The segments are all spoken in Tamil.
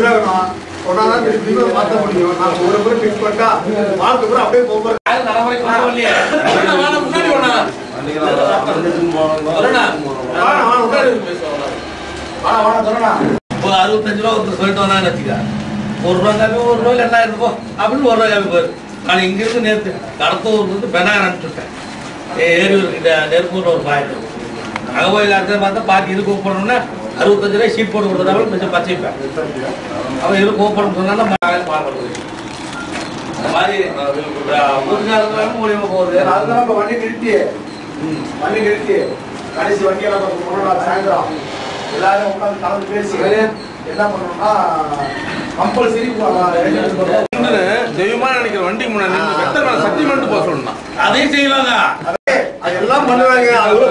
சொன்னாதான் திருப்பி முடியும் நான் ஒரு முறை வாழ்க்கை அப்படியே போக ஒரு அறுபத்தஞ்சு ரூபா ஒருத்தர் சொல்லிட்டு வந்தான்னு ஒரு ரூபா காப்பி ஒரு ரூபாய் ரெண்டாயிரம் ரூபாய் அப்படின்னு ஒரு ரூபா காப்பி போயிரு நான் இங்கிருந்து நேற்று கடத்தூர் வந்து அனுப்பிச்சுட்டேன் ஏரியூர் கிட்ட நெருப்பூர் ஒரு பாயிண்ட் அங்கே போய் பார்த்தா பாட்டி இது கூப்பிடணும்னா அறுபத்தஞ்சு ரூபாய் சீட் போட்டு கொடுத்ததாலும் கொஞ்சம் பச்சைப்பேன் அவன் இது கூப்பிடணும் சொன்னா இந்த மாதிரி மூலியமா போகுது. அதுதான் இப்ப வண்டி நிறுத்தி வண்டி நிறுத்தி. கடைசி வண்டியெல்லாம் பார்க்க போனோம் நாள் சாயந்தரம். எல்லாரும் உட்காந்து கலந்து பேசி என்ன பண்ணணும்னா கம்பல்சரி தெய்வமா நினைக்கிற வண்டி முன்னாடி சத்தியம் பண்ணிட்டு போக சொல்லணும்? அதையும் செய்யலாங்க அதெல்லாம் பண்ணுவாங்க. ஒரு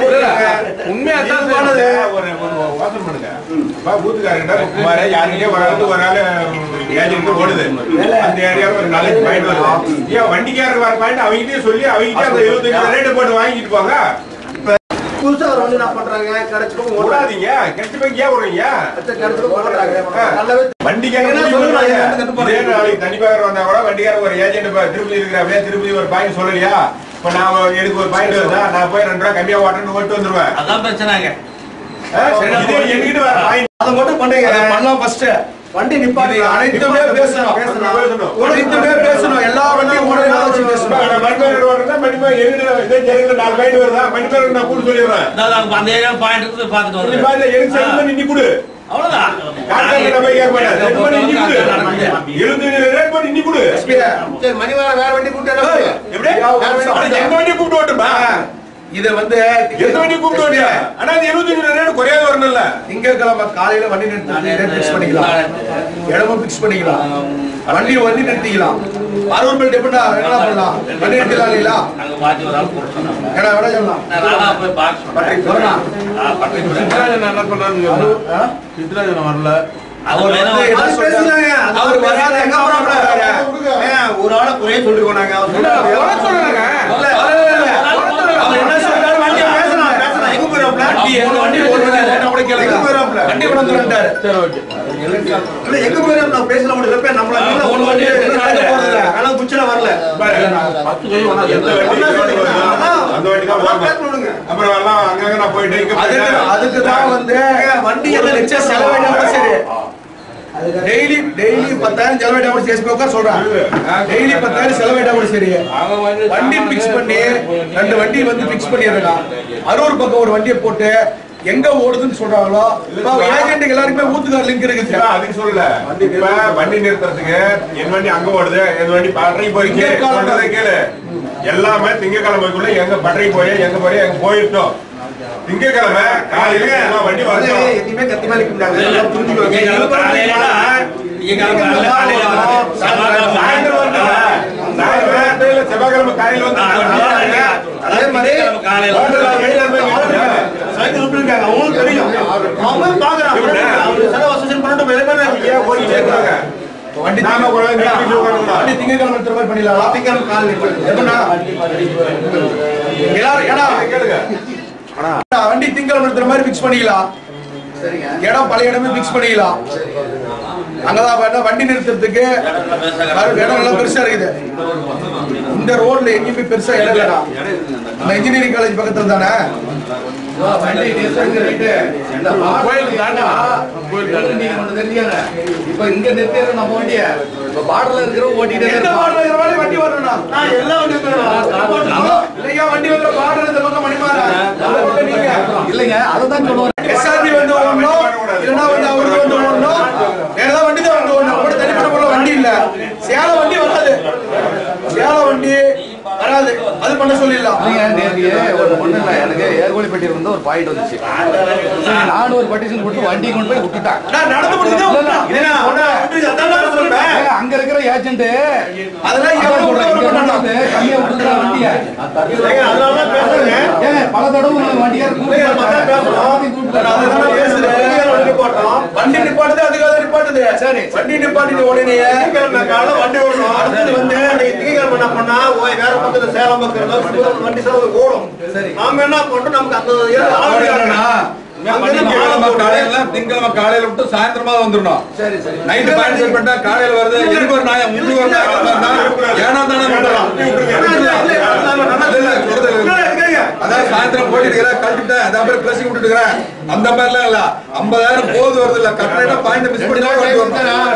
போடுறாங்க. உண்மையா தான். ஒரு பண்ணுங்க. பூத்துக்காரங்கிட்ட குமார. யாருக்கே ஒரு ஆளு ஏஜென்ட் ஓடுது அந்த ஏரியாவுக்கு ஒரு நாளைக்கு பாயிண்ட் வருது. ஏன் வண்டிக்காரர் வர பாயிண்ட் அவங்ககிட்டயே சொல்லி அவங்ககிட்ட அந்த இருபத்தஞ்சு ரேட்டு போட்டு வாங்கிட்டு போங்க. புதுசா ஒரு வண்டி என்ன பண்றாங்க. கிடைச்சிக்கும் ஓடாது ஓடாதீங்க கெட்ட போய் ஏன் ஓடுறாங்க பண்றாங்க. என்ன கட்டுப்பாடு? இதே நாளைக்கு தனிப்பாக வந்தா கூட வண்டிக்காரர் ஒரு ஏஜென்ட் திருப்பதி இருக்கிறாப்லையா திருப்பதி ஒரு பாயிண்ட் சொல்லலையா? இப்ப நான் எனக்கு ஒரு பாயிண்ட் வருதா நான் போய் ரெண்டு ரூபா கம்மியா ஓட்டன்னு ஓட்டு வந்துருவேன். அதான் பிரச்சனைங்க என்கிட்ட வர. பாயிண்ட் அதை மட்டும் பண்ணுங்க. பண்ணலாம் ஃபர்ஸ்ட் வண்டி நிப்பாட்டி அனைத்துமே பேசணும். அனைத்துமே பேசணும். எல்லா வண்டியும் கூட வச்சு பேசணும். மணிப்பேர் ரோடுனா மணிப்பேர் எங்கிட்ட இதே ஜனங்க நாலு பாயிண்ட் வருதா? மணிப்பேர் நான் கூட சொல்லிடுறேன். அந்த ஏரியா பாயிண்ட் இருந்து பார்த்துட்டு செலவு பண்ணி நீ கொடு. அவ்வளவுதான் காட்டாங்க நம்ம கேட்க மாட்டேன். செலவு பண்ணி நீ கொடு. எழுபத்தஞ்சு ரேட் பண்ணி நீ கொடு. சரி மணி வேற வண்டி கூப்பிட்டு கூப்பிட்டு ஓட்டுமா? இத வந்து எந்த வண்டியை கூப்பிட்டு? ஆனா அந்த எழுபத்தஞ்சு ரேட் குறையாத வரணும்ல? திங்கட்கிழமை காலையில வண்டி நிறுத்தி பிக்ஸ் பண்ணிக்கலாம். இடமும் பிக்ஸ் பண்ணிக்கலாம். வண்டி வண்டி நிறுத்திக்கலாம். அரூர் பெல்ட் எப்படின்னா என்ன பண்ணலாம் வண்டி நிறுத்திக்கலாம் இல்லையா? ஏன்னா விட சொல்லலாம்? சித்ராஜன் என்ன சித்ராஜன் வரல. அவர் அவர் வராத ஒரு ஆளை குறைய சொல்லிருக்கோம் நாங்க. அவர் சொன்னாரு. குறை சொல்லலைங்க. இல்ல, இல்ல, இல்ல, இல்ல. அவர் என்ன சொல்றாரு? வண்டியை பேசலாம், பேசலாம். எங்க போயிடுவாப்ல? வண்டி எங்க வண்டி கூட கேளுங்க. எங்க போயிடுவாப்ல? வண்டி கொண்டு வந்துட்டாரு. சரி ஓகே இல்ல, எங்க போயிடும் நான் பேசல முடியல நம்மள ஒரு வண்டி இல்ல ஆனா குச்சில வரல பத்து கை ஒண்ணா எந்த சேர்த்து. வண்டி அதான். அந்த வண்டி தான். அப்புறம் எல்லாம் அங்கங்க நான் போயிட்டு அதுக்கு போயிட்டு அதுக்கு தான் வந்து வண்டி எல்லாம் நிச்சய செலவாயிட்டா சரி டெய்லி டெய்லி பத்தாயிரம் செலவாயிட்டா கூட சரி உட்கார சொல்றேன் டெய்லி பத்தாயிரம் செலவாயிட்டா கூட சரி வண்டி பிக்ஸ் பண்ணி ரெண்டு வண்டி வந்து பிக்ஸ் பண்ணிடுறா அரூர் பக்கம் ஒரு வண்டியை போட்டு எங்க ஓடுதுன்னு சொல்றாங்களோ? ஏஜென்ட் எல்லாருக்குமே ஊத்துக்கார் லிங்க் இருக்குது. இல்ல, அதுக்கு சொல்லல. இப்ப வண்டி நிறுத்துறதுக்கு என் வண்டி அங்க ஓடுது என் வண்டி பட்டறை. சொல்றதை கேளு. எல்லாமே திங்கக்கிழமைக்குள்ள எங்க பட்டறை போய் எங்க போய் எங்க போயிட்டோம் திங்கக்கிழமை காலையில எல்லா வண்டி வரணும் எதுவுமே கத்தி மேல நிற்க எல்லாம் புரிஞ்சுக்கோங்க. காலையில காலையில செவ்வாய்க்கிழமை காலையில வந்து அதே மாதிரி. காலையில அவங்களுக்கு தெரியும். வசூல் பண்ணிட்டு ஓடிட்டே இருக்காங்க? வண்டி நாம கூட. வண்டி திங்கக்கிழமை மாதிரி பண்ணிடலாம். திங்கட்கிழமை கால் நிற்கிறது எப்படின்னா எல்லாரும் கேளுங்க. வண்டி எடுத்துற மாதிரி பிக்ஸ் பண்ணிக்கலாம். இடம் பழைய இடமே பிக்ஸ் பண்ணிக்கலாம். அங்கதான் வேணா வண்டி நிறுத்துறதுக்கு? இடம் நல்லா பெருசா இருக்குது. இந்த ரோட்ல எங்கேயுமே பெருசா இடம் இல்லடா. இந்த இன்ஜினியரிங் காலேஜ் பக்கத்துல தானே? கோயில் தாண்டா. இப்ப இங்க நிறுத்திடுற நம்ம வண்டிய இப்ப பார்டர்ல இருக்கிற ஓட்டிட்டே வண்டி வரணும்னா எல்லா இல்லையா வண்டி வந்து இந்த பக்கம் மணிமாறா? நீங்க இல்லைங்க சொல்லுவாங்க எஸ்ஆர்பி வந்து ஓடணும் இல்லைன்னா வந்து அவருக்கு வந்து ஓடணும் வேறதான் வண்டி தான் வந்து ஓடணும் கூட தனிப்பட்ட முறையில் வண்டி இல்ல சேலம் வண்டி வராது சேலம் வண்டி வராது அது பண்ண சொல்லிடலாம். ஒரு பொண்ணு இல்ல எனக்கு ஒரு பாயிண்ட் வந்துச்சு. நானும் ஒரு பட்டிஷன் கொடுத்து வண்டி கொண்டு போய் விட்டுட்டேன். அங்க இருக்கிற ஏஜென்ட் அதெல்லாம். கம்மியா விட்டுருக்கா வண்டிய. பல தடவை அதுதானே பேசுறேன். வண்டி போட்டோம் வண்டி சரி. வண்டி நிப்பாட்டின உடனே திங்கட்கிழமை காலைல வண்டி ஓடணும் அடுத்தது வந்து என்ன பண்ணா வேற பக்கத்துல சேலம் பக்கம் வண்டி ஓடும். நாம என்ன பண்றோம்? நமக்கு அந்த திங்கக்கிழமை காலையில திங்கக்கிழமை விட்டு சாயந்தரமா வந்துடணும். சரி சரி. நைட்டு பாயிண்ட் செட் பண்ணா காலையில வருது எனக்கு ஒரு நாயம்? உங்களுக்கு ஒரு நாயம் வந்தா ஏனா தானே அதான் சாயந்தரம் போயிட்டு இருக்கிறேன் கழட்டிட்டேன். அந்த மாதிரி பிளஸ் விட்டுட்டு இருக்கிறேன் அந்த மாதிரிலாம் இல்ல. ஐம்பதாயிரம் போது வருது இல்ல. கரெக்டா பாயிண்ட் மிஸ் பண்ணி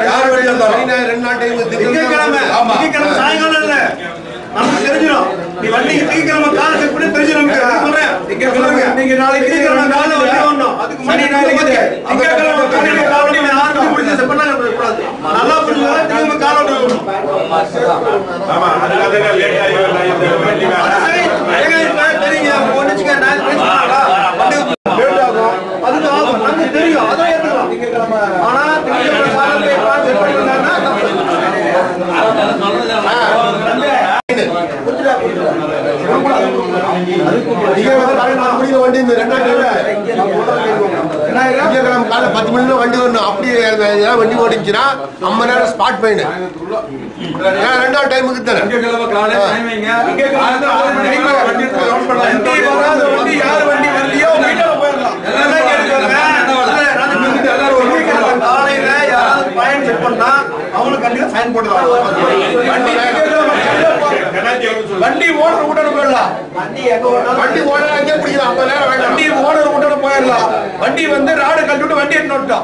யார் வண்டி இருந்தாலும் ரெண்டு நாள் டைம் திங்கட்கிழமை ஆமா. திங்கட்கிழமை சாயங்காலம் இல்ல. நமக்கு தெரிஞ்சிடும். நீ வண்டிக்கு திங்கட்கிழமை காலை செக் பண்ணி தெரிஞ்சிடும் சொல்றேன். நீங்க நாளைக்கு திங்கட்கிழமை காலையில வண்டி வரணும். அதுக்கு நாளைக்கு முன்னாடி திங்கட்கிழமை காலையில காலை ஆறு மணி முடிஞ்சு செக் பண்ணா கூடாது நல்லா புரிஞ்சுக்கோ திங்கட்கிழமை காலை வரணும். ஆமா அதுக்காக லேட் ஆகி வண்டி அது வேலை. சரி எங்க இப்ப தெரியுங்க இப்ப ஒண்ணு வச்சுக்க நான் பேசுறேன்டா வண்டி லேட் ஆகும் அதுக்கு ஆகும் நமக்கு தெரியும் அதான் ஏத்துக்கலாம் திங்கட்கிழமை ஆனா திங்கட்கிழமை காலையில போய் காலை செக் பண்ணிருந்தாங்கன்னா தப்பு. வண்டி இந்த ரெண்டாம் திங்கட்கிழமை காலை பத்து மணில வண்டி வரணும் அப்படி ஏதாவது வண்டி ஓடிச்சுன்னா ஐம்பது நேரம் ஸ்பாட் பயணு ரெண்டாவது டைமுக்கு தானே திங்கக்கிழமை காலையில டைம் வைங்க சாயந்தரம் ஒரு மணிக்கு மேல வண்டி எடுத்து load பண்ணலாம். வண்டி வராத வண்டி யார் வண்டி வரலையோ வீட்டுல போயிடலாம் எல்லாரும் எல்லாரும் ஒரு வீட்டுக்கு வரலாம். காலையில யாராவது பயன் செக் பண்ணா அவங்களுக்கு கண்டிப்பா ஃபைன் போட்டுருவாங்க வண்டி? வண்டி ஓடுற விட்டு போயிடலாம். வண்டி ஓடலாம் பிடிக்கலாம் ஐம்பது நேரம் வண்டி ஓடுற விட்டு போயிடலாம். வண்டி வந்து ராடு கட்டிட்டு வண்டி எடுத்து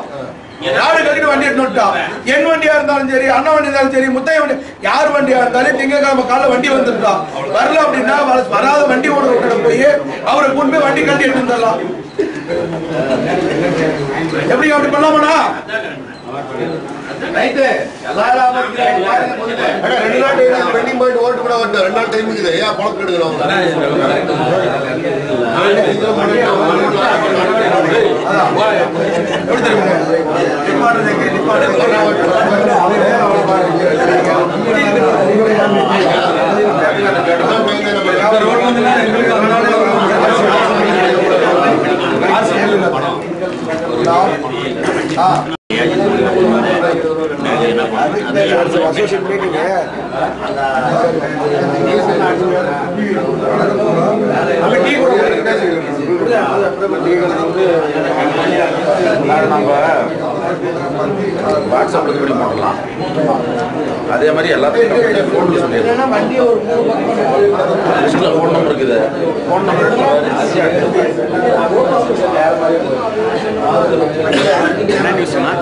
கட்டிட்டு வண்டி எடுத்து விட்டோம் என் வண்டியா இருந்தாலும் சரி அண்ணா வண்டி இருந்தாலும் சரி முத்தைய வண்டி யார் வண்டியா இருந்தாலும் திங்கக்கிழமை காலைல வண்டி வந்துட்டோம் வரல அப்படின்னா வர- வராத வண்டி ஓடுற விட்டு போய் அவரை கொண்டு போய் வண்டி கட்டி எடுத்து வந்துடலாம். எப்படி அப்படி பண்ணலாமாண்ணா? ரைட்டு. எல்லாரும் ரெண்டு நாள் டைம் பெண்டிங் பாயிண்ட் வரணும் ரெண்டு நாள் டைம் இருக்குது. ஏன் பழக்கம் எடுக்கணும் இந்த ரோட்ல இருந்து எங்களுக்கு அதனால அசோசியேட் மீட்டிங் அங்க நம்ம வாட்ஸ்அப்பில் வாட்ஸ்அப்ல போடலாம் அதே மாதிரி எல்லாத்துக்கும் ஃபோன் சொல்லிடுறேன் லிஸ்ட்டில் ஃபோன் நம்பர் இருக்குது ஃபோன் நம்பர் என்ன நியூஸ்னா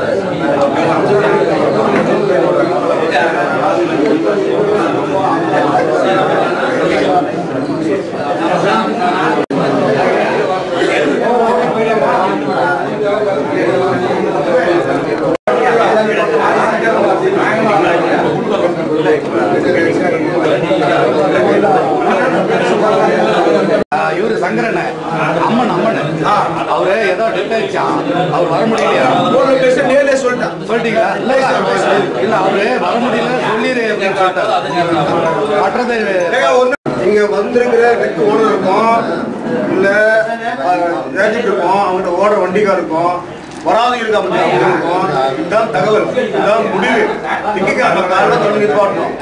ஆயிடுச்சா அவர் வர முடியலையா? சொல்லிட்டேன் சொல்லிட்டீங்களா? இல்ல இல்ல அவரு வர முடியல. சொல்லிடு மற்றது இங்க வந்திருக்கிற ஓனர் இருக்கும். இல்ல ஏஜென்ட் இருக்கும். அவங்ககிட்ட ஓடுற வண்டிக்கார் வராது வராதவங்களுக்கு அப்படி இதுதான் தகவல் இதுதான் முடிவு. திங்கக்கிழமை தொடங்கி பாட்டணும்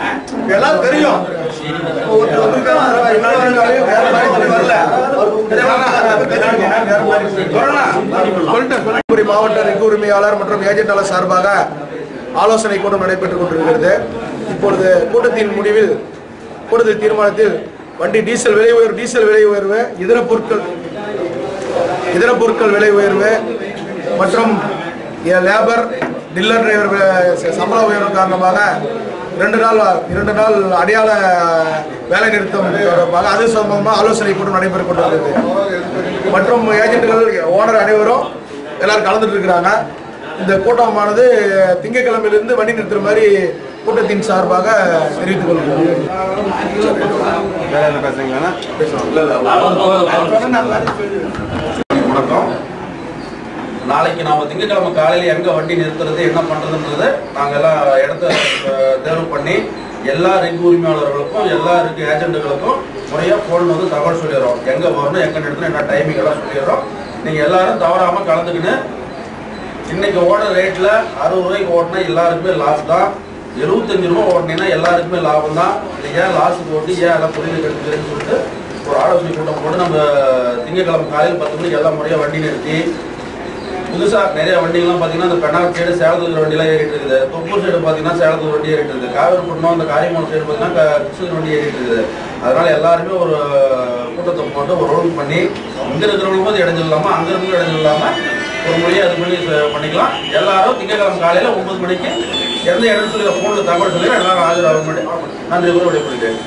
எல்லாம் தெரியும். ஒருத்தர் வந்திருக்காரு, வேற மாதிரி வரல. மாவட்ட ரெக்கு உரிமையாளர் மற்றும் ஏஜென்டாளர் சார்பாக ஆலோசனை கூட்டம் நடைபெற்றுக் கொண்டிருக்கிறது. இப்பொழுது கூட்டத்தின் முடிவில் கூடுதல் தீர்மானத்தில் வண்டி டீசல் விலை உயர்வு டீசல் விலை உயர்வு இதர பொருட்கள் இதர பொருட்கள் விலை உயர்வு மற்றும் லேபர் டில்லர் டிரைவர் சம்பள உயர்வு காரணமாக இரண்டு நாள் இரண்டு நாள் அடையாள வேலை நிறுத்தம் தொடர்பாக அது சம்பந்தமாக ஆலோசனை கூட்டம் நடைபெற்றுக் கொண்டிருக்கிறது மற்றும் ஏஜென்ட்டுகள் ஓனர் அனைவரும் எல்லாரும் கலந்துட்டு இருக்கிறாங்க. இந்த கூட்டமானது திங்கட்கிழமையிலிருந்து வண்டி நிறுத்துற மாதிரி கூட்டத்தின் சார்பாக தெரிவித்துக் கொள்கிறோம். வணக்கம். நாளைக்கு நாம திங்கட்கிழமை காலையில எங்க வண்டி நிறுத்துறது என்ன பண்றதுன்றது நாங்க எல்லாம் இடத்த தேர்வு பண்ணி எல்லா ரெண்டு உரிமையாளர்களுக்கும் எல்லா ரெண்டு ஏஜென்ட்டுகளுக்கும் முறையா போன் வந்து தகவல் சொல்லிடுறோம். எங்க வரணும் எங்க நிறுத்தணும் என்ன டைமிங் எல்லாம் சொல்லிடுறோம். நீங்க எல்லாரும் தவறாம கலந்துக்கின்னு இன்னைக்கு ஓடுற ரேட்ல அறுபது ரூபாய்க்கு ஓட்டினா எல்லாருக்குமே லாஸ் தான். எழுபத்தஞ்சு ரூபா ஓட்டினீங்கன்னா எல்லாருக்குமே லாபம் தான். ஏன் லாஸுக்கு ஓட்டி ஏன் எல்லாம் புரிந்து கிடைக்குதுன்னு சொல்லிட்டு ஒரு ஆலோசனை கூட்டம் போட்டு நம்ம திங்கட்கிழமை காலையில் பத்து மணிக்கு எல்லாம் முறையாக வண்டி நிறுத்தி புதுசா நிறைய வண்டிகள்லாம் பார்த்தீங்கன்னா அந்த பெண்ணார் சைடு சேலத்துல வண்டிலாம் ஏறிட்டு இருக்குது தொப்பூர் சைடு பார்த்தீங்கன்னா சேலத்தூர் வண்டி ஏறிட்டு இருக்குது காவேரிப்பட்டினம் அந்த காரியமங்கலம் சைடு பார்த்தீங்கன்னா க- கிருஷ்ணகிரி வண்டி ஏறிட்டு இருக்குது அதனால எல்லாருமே ஒரு கூட்டத்தை போட்டு ஒரு ரோல் பண்ணி இங்க இருக்கிறவங்களுக்கும் அது இடைஞ்சல் இல்லாம அங்க இருக்கிறவங்களும் இடைஞ்சல் இல்லாம ஒரு மொழியை அது பண்ணி பண்ணிக்கலாம். எல்லாரும் திங்கட்கிழமை காலையில ஒன்பது மணிக்கு எந்த இடத்துல ஃபோனில் தகவல் சொல்லி எல்லாரும் ஆஜராக நன்றி கூட விடைபெறுகிறேன்